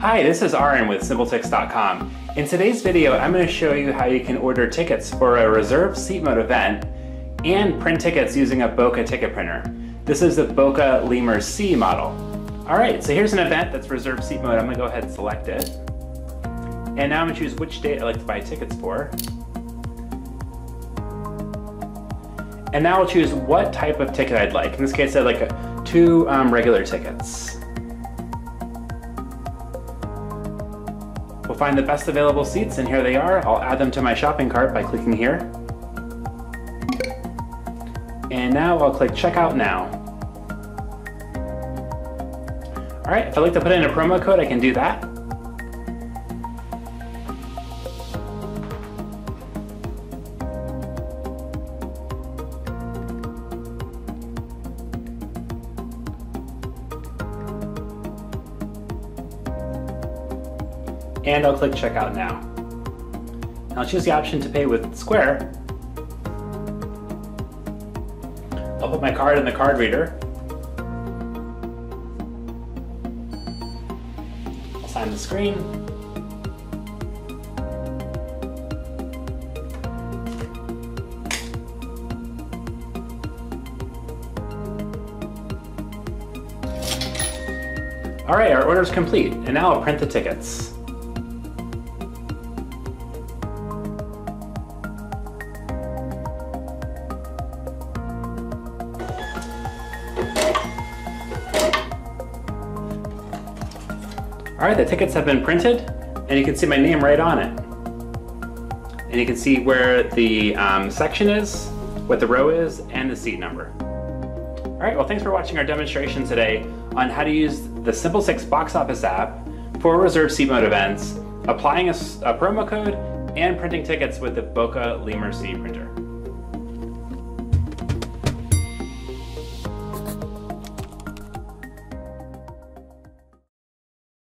Hi, this is Aaron with SimpleTix.com. In today's video, I'm going to show you how you can order tickets for a reserved seat mode event and print tickets using a Boca ticket printer. This is the Boca Lemur C model. All right, so here's an event that's reserved seat mode. I'm going to go ahead and select it. And now I'm going to choose which date I'd like to buy tickets for. And now I'll choose what type of ticket I'd like. In this case, I'd like a, two um, regular tickets. We'll find the best available seats and here they are. I'll add them to my shopping cart by clicking here. And now I'll click checkout now. All right, if I'd like to put in a promo code, I can do that. And I'll click checkout now. I'll choose the option to pay with Square. I'll put my card in the card reader. I'll sign the screen. All right, our order is complete, and now I'll print the tickets. All right, the tickets have been printed and you can see my name right on it. And you can see where the um, section is, what the row is, and the seat number. All right, well thanks for watching our demonstration today on how to use the SimpleTix box office app for reserved seat mode events, applying a, a promo code, and printing tickets with the Boca Lemur C printer.